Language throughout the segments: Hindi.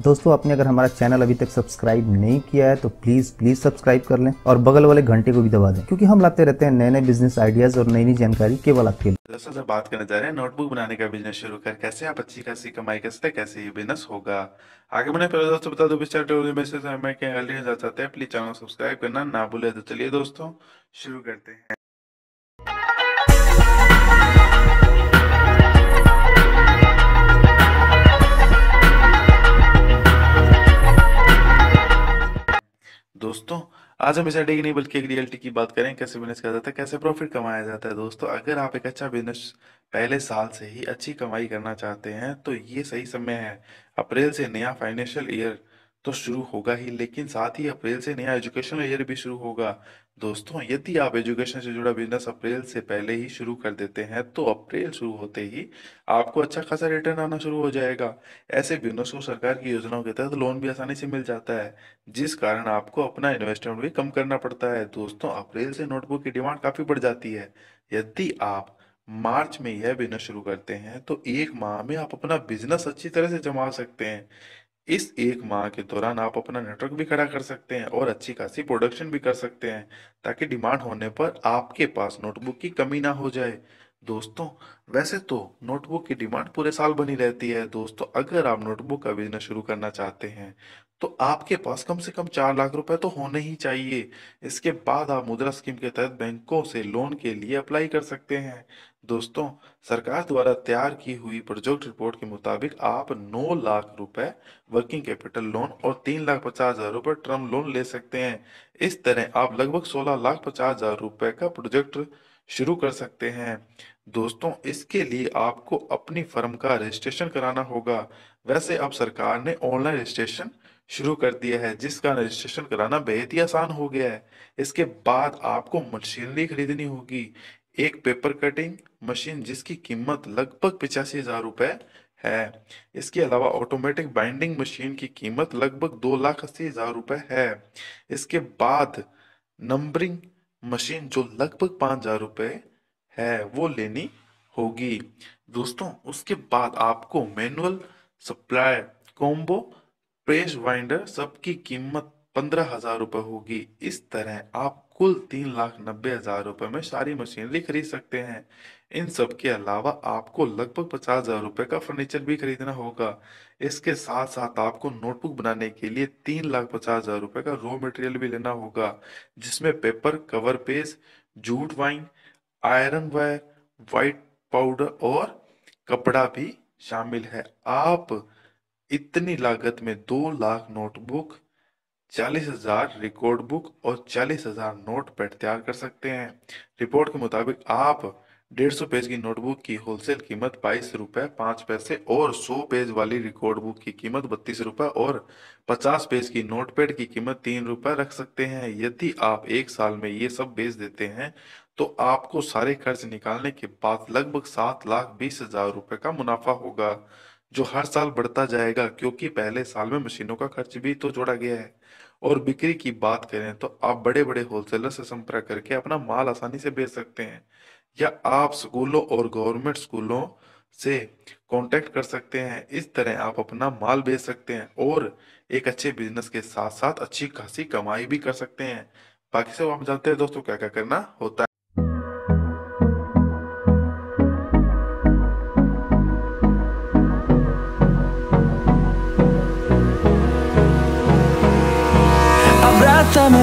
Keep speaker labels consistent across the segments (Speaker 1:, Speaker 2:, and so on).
Speaker 1: दोस्तों, आपने अगर हमारा चैनल अभी तक सब्सक्राइब नहीं किया है तो प्लीज़ प्लीज़ सब्सक्राइब कर लें और बगल वाले घंटे को भी दबा दें, क्योंकि हम लाते रहते हैं नए नए बिज़नेस आइडियाज़ और नई नई जानकारी केवल आपके लिए।
Speaker 2: दोस्तों, से बात करने जा रहे हैं नोटबुक बनाने का बिज़नेस शुरू कर, कैसे आप अच्छी खासी कमाई कर सकते हैं, कैसे ये बिज़नेस होगा? आगे बढ़ने पहले दोस्तों बता दो चाहते हैं प्लीज़ चैनल सब्सक्राइब करना ना भूले। तो चलिए दोस्तों, शुरू करते हैं। दोस्तों, आज हम इस आइडिया की नहीं, बल्कि एक रियलिटी की बात करें, कैसे बिज़नेस किया जाता है, कैसे प्रॉफिट कमाया जाता है दोस्तों। अगर आप एक अच्छा बिज़नेस पहले साल से ही अच्छी कमाई करना चाहते हैं तो ये सही समय है। अप्रैल से नया फाइनेंशियल ईयर तो शुरू होगा ही, लेकिन साथ ही अप्रैल से नया एजुकेशनल ईयर भी शुरू होगा। दोस्तों, यदि आप एजुकेशन से जुड़ा बिज़नेस अप्रैल से पहले ही शुरू कर देते हैं तो अप्रैल शुरू होते ही आपको अच्छा खासा रिटर्न आना शुरू हो जाएगा। ऐसे बिज़नेस को सरकार की योजनाओं के तहत लोन भी आसानी से मिल जाता है, जिस कारण आपको अपना इन्वेस्टमेंट भी कम करना पड़ता है। दोस्तों, अप्रैल से नोटबुक की डिमांड काफ़ी बढ़ जाती है। यदि आप मार्च में यह बिज़नेस शुरू करते हैं तो एक माह में आप अपना बिज़नेस अच्छी तरह से जमा सकते हैं। इस एक माह के दौरान आप अपना नेटवर्क भी खड़ा कर सकते हैं और अच्छी खासी प्रोडक्शन भी कर सकते हैं, ताकि डिमांड होने पर आपके पास नोटबुक की कमी ना हो जाए। दोस्तों, वैसे तो नोटबुक की डिमांड पूरे साल बनी रहती है। दोस्तों, अगर आप नोटबुक का बिज़नेस शुरू करना चाहते हैं तो आपके पास कम से कम चार लाख रुपए तो होने ही चाहिए। इसके बाद आप मुद्रा स्कीम के तहत बैंकों से लोन के लिए अप्लाई कर सकते हैं। दोस्तों, सरकार द्वारा तैयार की हुई प्रोजेक्ट रिपोर्ट के मुताबिक आप 9 लाख रुपए वर्किंग कैपिटल लोन और तीन लाख पचास हज़ार रुपए टर्म लोन ले सकते हैं। इस तरह आप लगभग 16 लाख पचास हज़ार रुपए का प्रोजेक्ट शुरू कर सकते हैं। दोस्तों, इसके लिए आपको अपनी फर्म का रजिस्ट्रेशन कराना होगा। वैसे अब सरकार ने ऑनलाइन रजिस्ट्रेशन शुरू कर दिया है, जिसका रजिस्ट्रेशन कराना बेहद ही आसान हो गया है। इसके बाद आपको मशीनरी खरीदनी होगी। एक पेपर कटिंग मशीन जिसकी कीमत लगभग पिचासी हज़ार रुपए है। इसके अलावा ऑटोमेटिक बाइंडिंग मशीन की कीमत लगभग दो लाख अस्सी हज़ार रुपए है। इसके बाद नंबरिंग मशीन जो लगभग पाँच हज़ार रुपए है, वो लेनी होगी। दोस्तों, उसके बाद आपको manual supplier combo, press winder, सबकी कीमत पंद्रह हज़ार रुपए होगी। इस तरह आप कुल तीन लाख नब्बे हज़ार रुपए में सारी मशीनरी खरीद सकते हैं। इन सब के अलावा आपको लगभग पचास हज़ार रुपए का फर्नीचर भी खरीदना होगा। इसके साथ साथ आपको नोटबुक बनाने के लिए तीन लाख पचास हज़ार रुपए का रॉ मटेरियल भी लेना होगा, जिसमें paper cover page jute wine iron wire white powder और कपड़ा भी शामिल है। आप इतनी लागत में दो लाख नोटबुक चालीस हज़ार रिकॉर्ड बुक और चालीस हज़ार नोट पैड तैयार कर सकते हैं। रिपोर्ट के मुताबिक आप डेढ़ सौ पेज की नोटबुक की होलसेल कीमत बाईस रुपए, पाँच पैसे और सौ पेज वाली रिकॉर्ड बुक की कीमत बत्तीस रुपए और पचास पेज की नोटपैड की कीमत तीन रुपए रख सकते हैं। यदि आप एक साल में ये सब बेच देते हैं तो आपको सारे खर्च निकालने के बाद लगभग सात लाख बीस हज़ार रुपए का मुनाफा होगा। जो हर साल बढ़ता जाएगा, क्योंकि पहले साल में मशीनों का खर्च भी तो जोड़ा गया है। और बिक्री की बात करें तो आप बड़े बड़े होलसेलर से संपर्क करके अपना माल आसानी से बेच सकते हैं। या आप स्कूलों और गवर्नमेंट स्कूलों से कांटेक्ट कर सकते हैं। इस तरह आप अपना माल बेच सकते हैं और एक अच्छे बिज़नेस के साथ साथ अच्छी खासी कमाई भी कर सकते हैं। बाकी सब आप जानते हैं दोस्तों क्या क्या करना होता है।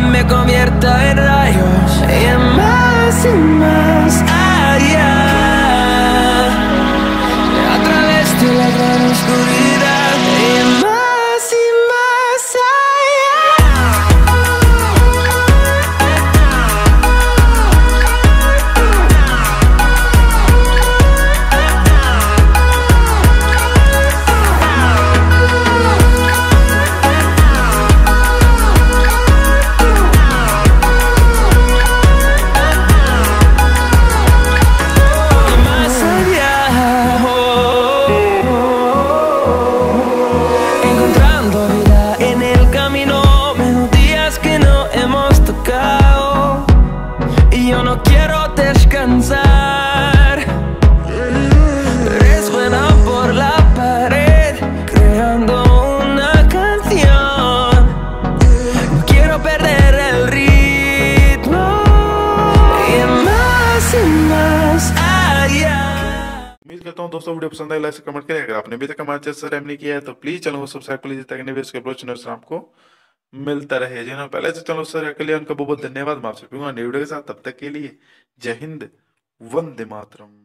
Speaker 3: me convierta en rayos. descansar Resuena por la pared Creando una canción No quiero perder el ritmo Y más y más allá उम्मीद करता हूँ
Speaker 2: दोस्तों वीडियो पसंद आए लाइक से कमेंट करें अगर आपने अभी तक हमारे चैनल सब्सक्राइब नहीं किया है तो प्लीज़ चैनल को सब्सक्राइब कर लीजिए ताकि अपलोड आपको मिलता रहे। जिन्होंने पहले से चलो सर के लिए उनका बहुत बहुत धन्यवाद माफ़ सकूँगा वीडियो के साथ तब तक के लिए जय हिंद, वंदे मातरम।